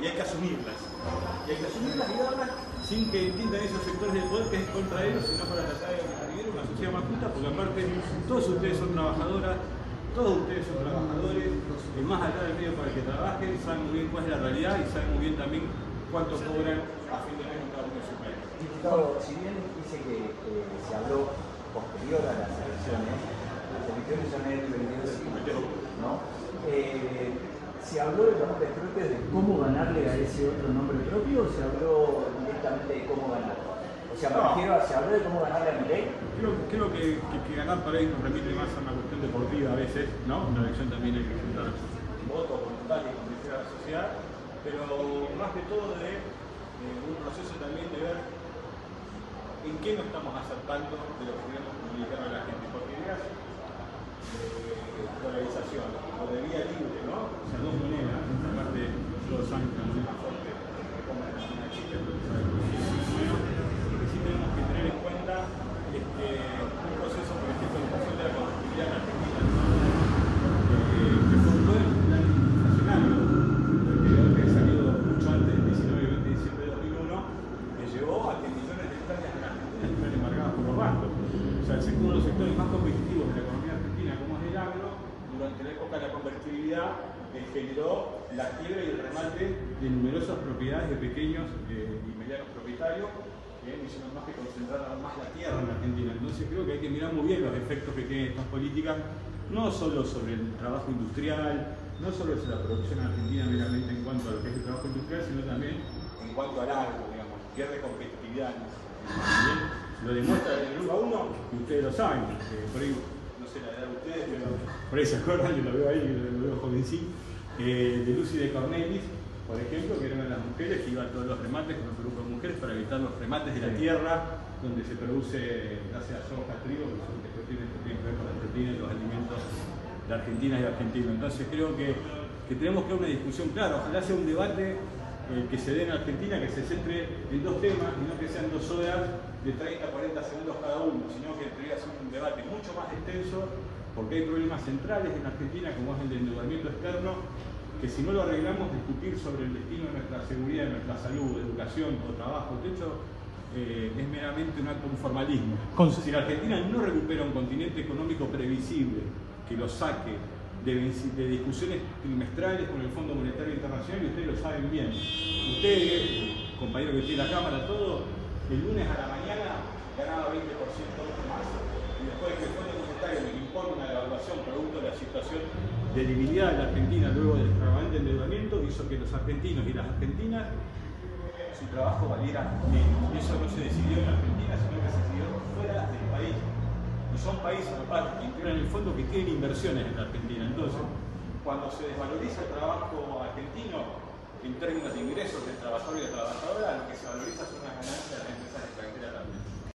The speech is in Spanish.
y hay que asumirlas. Y hay que asumirlas y darlas sin que entiendan esos sectores del poder que es contra ellos, sino para tratar de vivir una sociedad más justa, porque aparte todos ustedes son trabajadoras, todos ustedes son trabajadores, y más allá del medio para que trabajen, saben muy bien cuál es la realidad y saben muy bien también cuánto cobran a fin de mes en cada uno de sus países. Diputado, si bien dice que eh, se habló posterior a las elecciones, las elecciones son el 22 de ¿no? Eh, ¿Se habló de nombres propios de cómo ganarle a ese otro nombre propio o se habló directamente de cómo ganar? O sea, me No. refiero ¿se habló de cómo ganarle a Milei? Creo, creo que, que, que ganar para ellos nos remite más a una cuestión deportiva a veces, ¿no? Una elección también hay que juntar votos voluntarios a la sociedad, pero más que todo de, un proceso también de ver en qué no estamos acertando de lo que queremos comunicar a la gente, porque ideas de polarización o de vía libre, ¿no? O sea, dos monedas, aparte todos saben que la moneda fuerte que ponga la moneda chica, entonces saben que es bueno, lo que sí tenemos que tener en cuenta es que un proceso, por ejemplo, de discusión de la constitución en Argentina, eh, que fue un buen plan inflacionario, anterior que salió mucho antes del 19 y 20 de diciembre de 2001, que llevó a que millones de hectáreas en Argentina estuvieran embargadas por los bancos. O sea, el sector, uno de los sectores más competitivos de la economía argentina, como es el agro, durante la época de la convertibilidad, eh, generó la quiebra y el remate de numerosas propiedades de pequeños eh, y medianos propietarios que hicieron más que concentrar más la tierra en Argentina. Entonces creo que hay que mirar muy bien los efectos que tienen estas políticas, no solo sobre el trabajo industrial, no solo sobre la producción argentina meramente en cuanto a lo que es el trabajo industrial, sino también en cuanto al agro, digamos, pierde competitividad. Lo demuestra el 1 a 1 y ustedes lo saben, eh, por ahí, sé la edad de ustedes, pero por ahí se acuerdan, yo lo veo ahí, lo veo jovencito, eh, de Lucy de Cornelis, por ejemplo, que era una de las mujeres que iba a todos los remates con un grupo de mujeres para evitar los remates de la tierra donde se produce, ya sea soja, trigo, que son que tienen, que ver con las proteínas y los alimentos de Argentina y de argentinos. Entonces creo que, que tenemos que una discusión clara, ojalá sea un debate eh, que se dé en Argentina, que se centre en dos temas y no que sean dos horas de 30 a 40 segundos cada uno, sino que debería ser un debate mucho más extenso porque hay problemas centrales en Argentina como es el de endeudamiento externo que si no lo arreglamos, discutir sobre el destino de nuestra seguridad, de nuestra salud, educación o trabajo, techo, eh, es meramente un acto, un formalismo. Si la Argentina no recupera un continente económico previsible que lo saque de, discusiones trimestrales con el Fondo Monetario Internacional, ustedes lo saben bien. Ustedes, compañero que tiene la Cámara, todo, el lunes a la mañana ganaba 20% más. Y después que el Fondo Monetario me impone una devaluación producto de la situación de debilidad de la Argentina luego del extravagante endeudamiento, hizo que los argentinos y las argentinas su trabajo valiera menos. Y eso no se decidió en Argentina, sino que se decidió fuera del país. Son países aparte que integran el fondo que tienen inversiones en la Argentina. Entonces, cuando se desvaloriza el trabajo argentino en términos de ingresos del trabajador y de trabajadora, lo que se valoriza son las ganancias de las empresas extranjeras también.